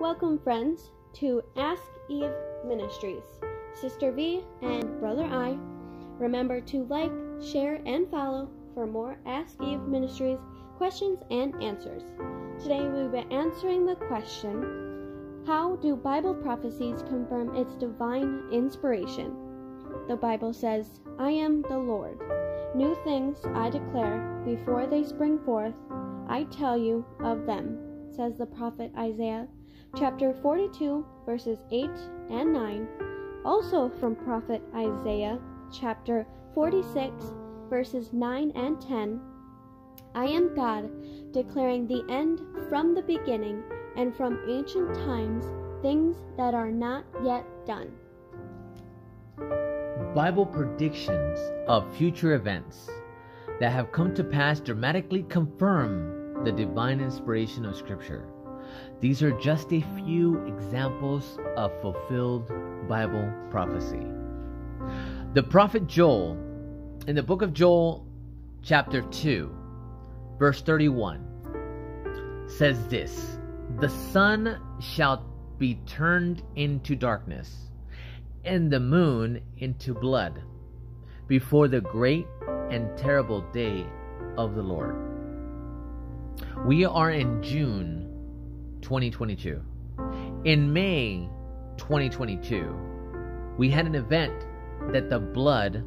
Welcome, friends, to Ask Eve Ministries. Sister V and Brother I. Remember to like, share, and follow for more Ask Eve Ministries questions and answers. Today we will be answering the question How do Bible prophecies confirm its divine inspiration? The Bible says, I am the Lord. New things I declare before they spring forth, I tell you of them, says the prophet Isaiah chapter 42, verses 8 and 9. Also from prophet Isaiah, chapter 46, verses 9 and 10. I am God, declaring the end from the beginning, and from ancient times things that are not yet done. Bible predictions of future events that have come to pass dramatically confirm the divine inspiration of Scripture. These are just a few examples of fulfilled Bible prophecy. The prophet Joel, in the book of Joel, chapter 2, verse 31, says this The sun shall be turned into darkness, and the moon into blood, before the great and terrible day of the Lord. We are in June 2022. In May 2022, we had an event that the blood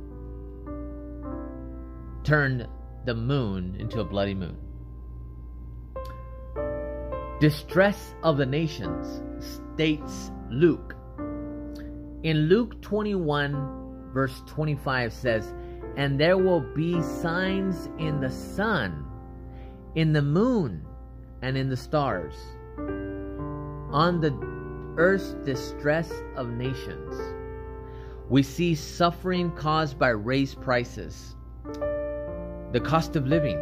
turned the moon into a bloody moon. Distress of the nations states Luke. In Luke 21, verse 25 says, And there will be signs in the sun, in the moon, and in the stars on the earth's distress of nations. We see suffering caused by raised prices, the cost of living.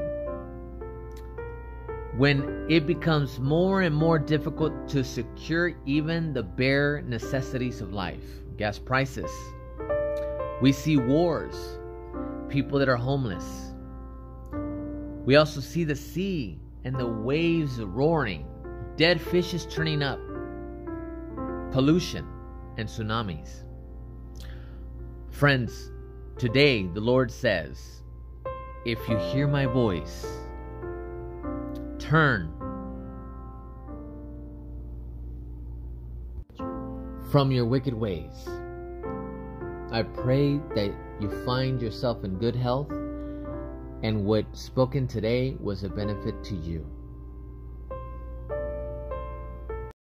When it becomes more and more difficult to secure even the bare necessities of life, gas prices. We see wars, people that are homeless. We also see the sea and the waves roaring dead fishes turning up, pollution, and tsunamis. Friends, today the Lord says, if you hear my voice, turn from your wicked ways. I pray that you find yourself in good health and what spoken today was a benefit to you.